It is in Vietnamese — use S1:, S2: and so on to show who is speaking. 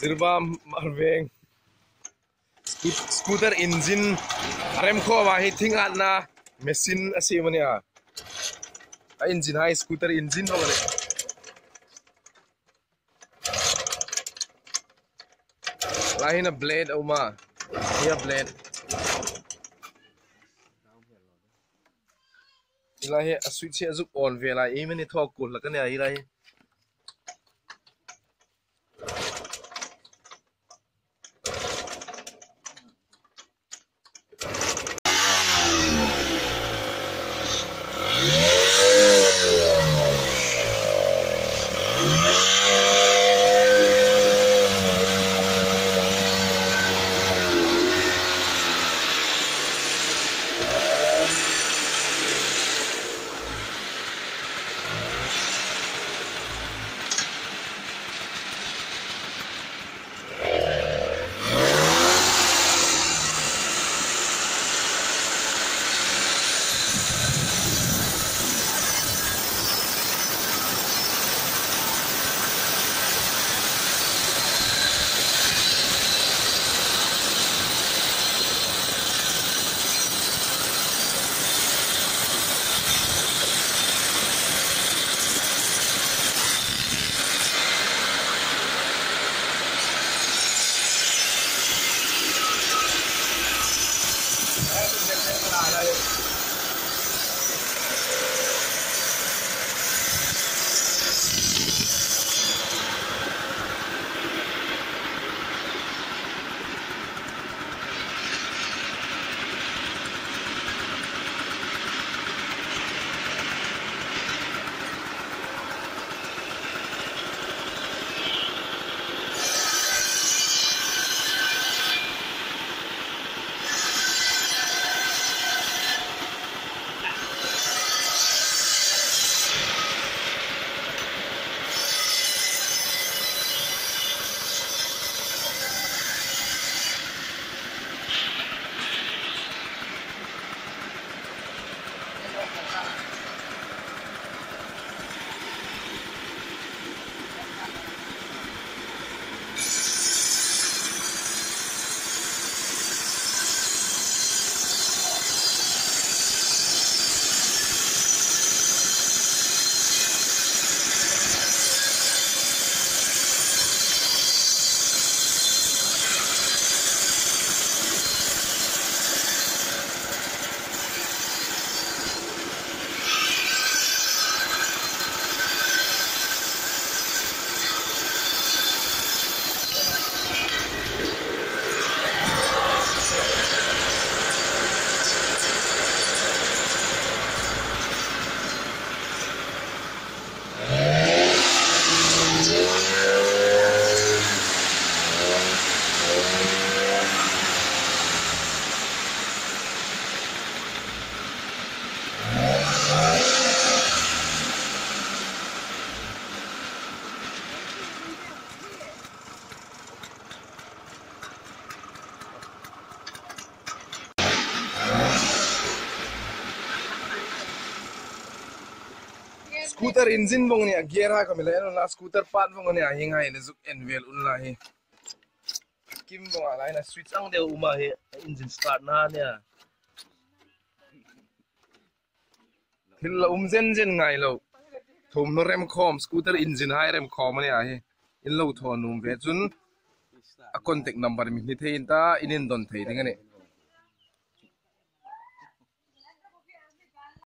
S1: zirba marveng. Scooter, engine. Rem kho wa hi thing at na machine ase mania a ah, engine, hai, scooter, engine, ho mane lahi blade oma here blade. Ilahi a switch azuk on vela e mani thok kul lakane ilahi scooter engine bong ni, gear ha kamila eno la scooter part bong ni ahing hai ne zuk envel un la hi kim bong ala na switch ang de uma he, engine start na ne thil la um zen zen ngai lo. Thum no rem khom, scooter engine hai rem khom ni ahi in lo thon num ve chun. A contact number mi ni thein ta inin don thei ding ani